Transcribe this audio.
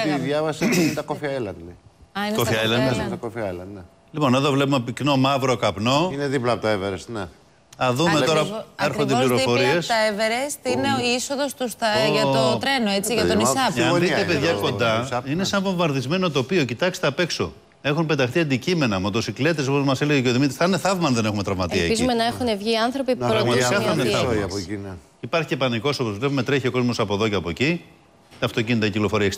ό,τι λέγαμε. διάβασα είναι τα Coffee Island. λέει. Α, είναι Coffee στα Island, ναι. Τα Coffee Island, ναι. Λοιπόν, εδώ βλέπουμε πυκνό μαύρο καπνό. Είναι δίπλα από το Everest, ναι. Α δούμε Ακριβώς, τώρα, έρχονται ακριβώς πληροφορίε. δίπλα από τα Everest είναι oh. η είσοδος τους στα, Ω. για το τρένο, έτσι, oh. για τον παιδί Αν δείτε, παιδιά, κοντά, είναι ναι. σαν βομβαρδισμένο τοπίο. Κοιτάξτε απ' έξω. Έχουν πεταχτεί αντικείμενα, μοτοσυκλέτες, όπως μας έλεγε και ο Δημήτρης. Θα είναι θαύμα αν δεν έχουμε τραυματία εκεί. Ελπίζουμε να έχουν βγει άνθρωποι που Να βγει ναι. Υπάρχει και πανικός όπως βλέπουμε, τρέχει ο κόσμος από εδώ και από εκεί. Τα αυτοκίνητα κυκλοφορία έχει